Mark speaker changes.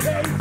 Speaker 1: Hey.